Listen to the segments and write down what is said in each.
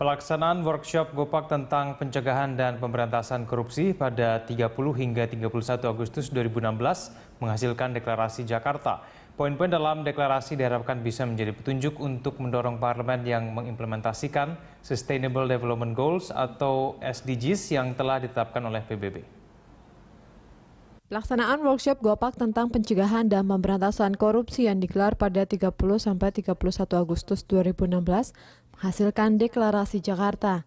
Pelaksanaan workshop Gopak tentang pencegahan dan pemberantasan korupsi pada 30 hingga 31 Agustus 2016 menghasilkan deklarasi Jakarta. Poin-poin dalam deklarasi diharapkan bisa menjadi petunjuk untuk mendorong parlemen yang mengimplementasikan Sustainable Development Goals atau SDGs yang telah ditetapkan oleh PBB. Pelaksanaan workshop Gopak tentang pencegahan dan pemberantasan korupsi yang digelar pada 30 sampai 31 Agustus 2016 menghasilkan deklarasi Jakarta.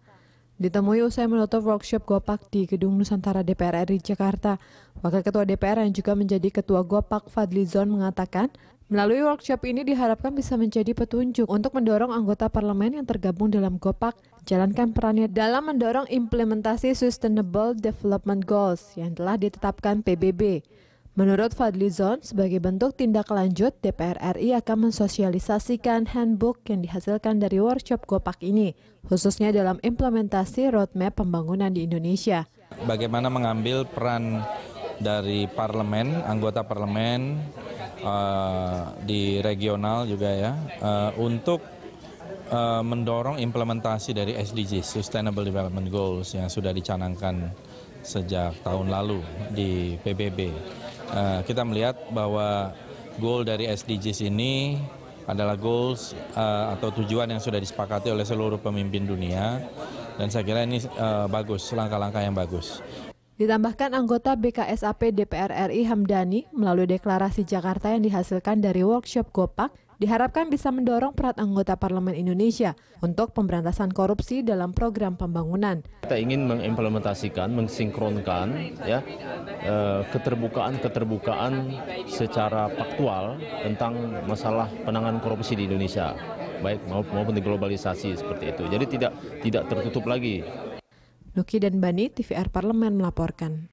Ditemui usai menutup workshop Gopak di Gedung Nusantara DPR RI Jakarta, Wakil Ketua DPR yang juga menjadi Ketua Gopak Fadli Zon mengatakan, melalui workshop ini diharapkan bisa menjadi petunjuk untuk mendorong anggota parlemen yang tergabung dalam Gopak jalankan perannya dalam mendorong implementasi Sustainable Development Goals yang telah ditetapkan PBB. Menurut Fadlizon, sebagai bentuk tindak lanjut, DPR RI akan mensosialisasikan handbook yang dihasilkan dari workshop Gopak ini, khususnya dalam implementasi roadmap pembangunan di Indonesia. Bagaimana mengambil peran dari parlemen, anggota parlemen uh, di regional juga ya, uh, untuk uh, mendorong implementasi dari SDGs, Sustainable Development Goals yang sudah dicanangkan sejak tahun lalu di PBB. Uh, kita melihat bahwa goal dari SDGs ini adalah goals uh, atau tujuan yang sudah disepakati oleh seluruh pemimpin dunia dan saya kira ini uh, bagus, langkah-langkah yang bagus. Ditambahkan anggota BKSAP DPR RI Hamdani melalui deklarasi Jakarta yang dihasilkan dari workshop Gopak diharapkan bisa mendorong peran anggota Parlemen Indonesia untuk pemberantasan korupsi dalam program pembangunan. Kita ingin mengimplementasikan, mensinkronkan ya eh, keterbukaan-keterbukaan secara faktual tentang masalah penanganan korupsi di Indonesia, baik maupun di globalisasi seperti itu. Jadi tidak tidak tertutup lagi. Nuki dan Bani, TVR Parlemen melaporkan.